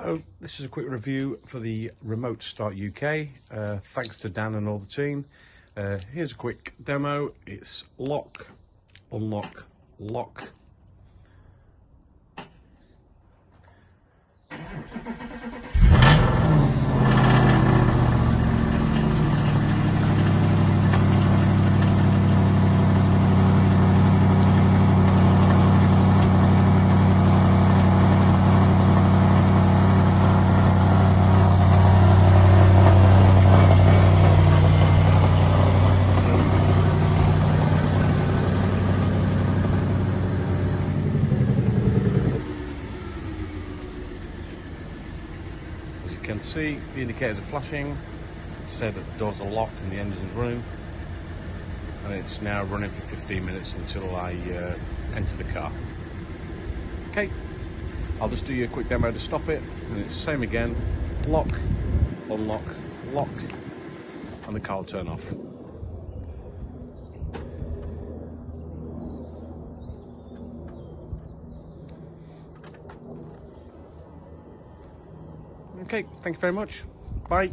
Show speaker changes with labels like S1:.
S1: Hello, this is a quick review for the Remote Start UK. Uh, thanks to Dan and all the team. Uh, here's a quick demo. It's lock, unlock, lock. As you can see, the indicators are flashing, say that the doors are locked and the engine's running. And it's now running for 15 minutes until I uh, enter the car. Okay, I'll just do you a quick demo to stop it, and it's the same again. Lock, unlock, lock, and the car will turn off. Okay, thank you very much. Bye.